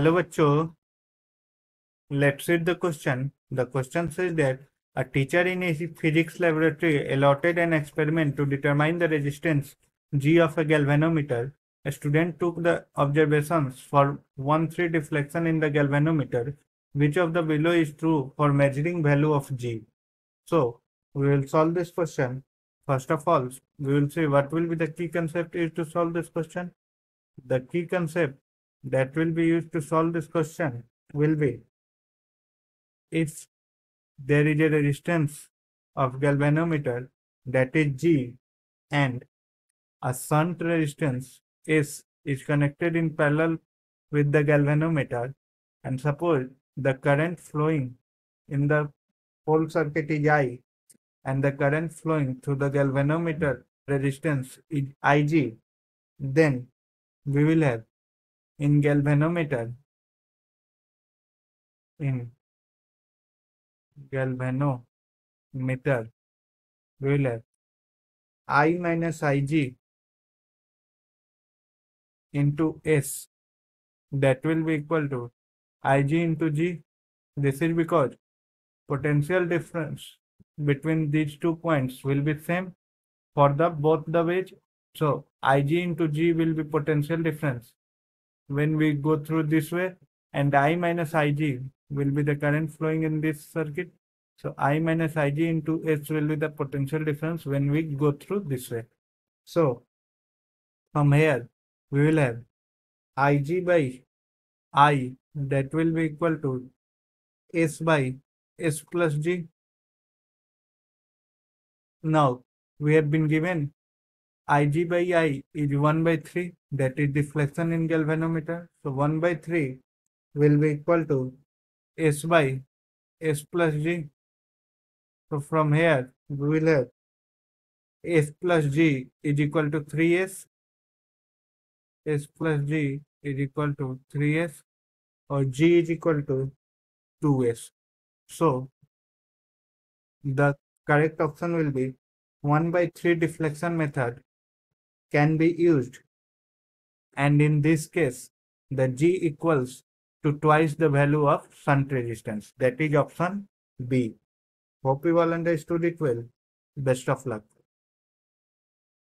Hello bachcho. Let's read the question. The question says that a teacher in a physics laboratory allotted an experiment to determine the resistance G of a galvanometer. A student took the observations for 1-3 deflection in the galvanometer. Which of the below is true for measuring value of G? So, we will solve this question. First of all, we will see what will be the key concept is to solve this question. The key concept that will be used to solve this question will be if there is a resistance of galvanometer that is G and a shunt resistance S is connected in parallel with the galvanometer and suppose the current flowing in the whole circuit is I and the current flowing through the galvanometer resistance is Ig, then we will have in galvanometer. In galvanometer. Have I minus Ig into S. That will be equal to Ig into G. This is because potential difference between these two points will be same for the both the ways. So Ig into G will be potential difference when we go through this way and I minus Ig will be the current flowing in this circuit. So I minus Ig into S will be the potential difference when we go through this way. So from here we will have Ig by I that will be equal to S by S plus G. Now we have been given Ig by I is 1 by 3 that is deflection in galvanometer. So 1 by 3 will be equal to S by S plus G. So from here we will have S plus G is equal to 3S. S plus G is equal to 3S or G is equal to 2S. So the correct option will be 1 by 3 deflection method can be used and in this case the G equals to twice the value of shunt resistance. That is option B. Hope you all understood it well. Best of luck.